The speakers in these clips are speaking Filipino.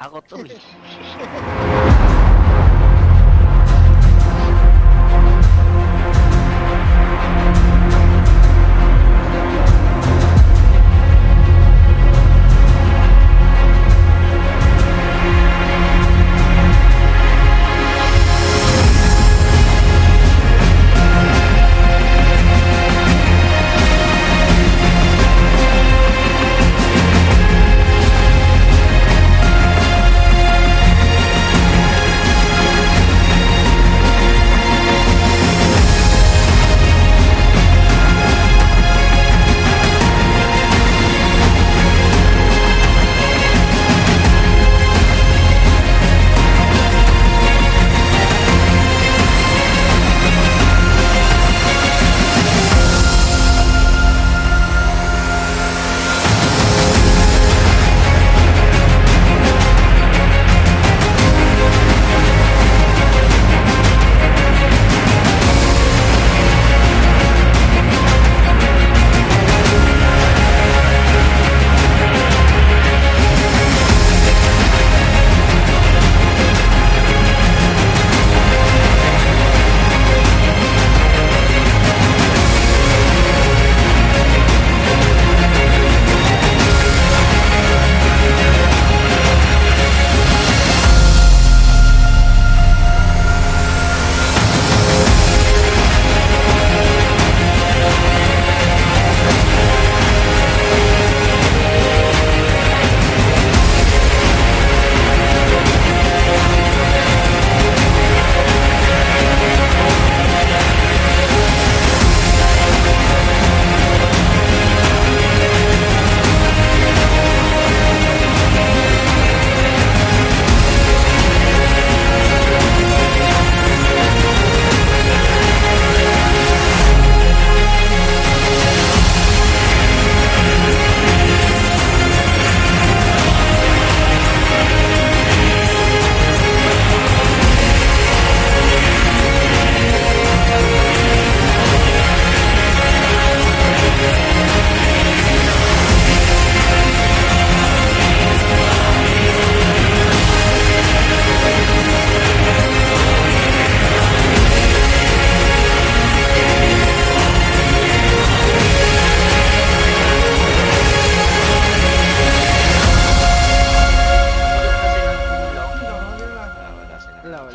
Ako to eh.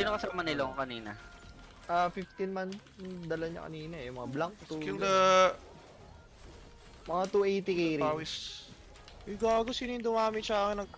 Sino kasama nilong kanina? Ah, 15 man yung dala niya kanina eh. Mga blank to. Kill the Mga 280 carry. pawis. Uy, gago, sino yung dumami sa akin? Nag...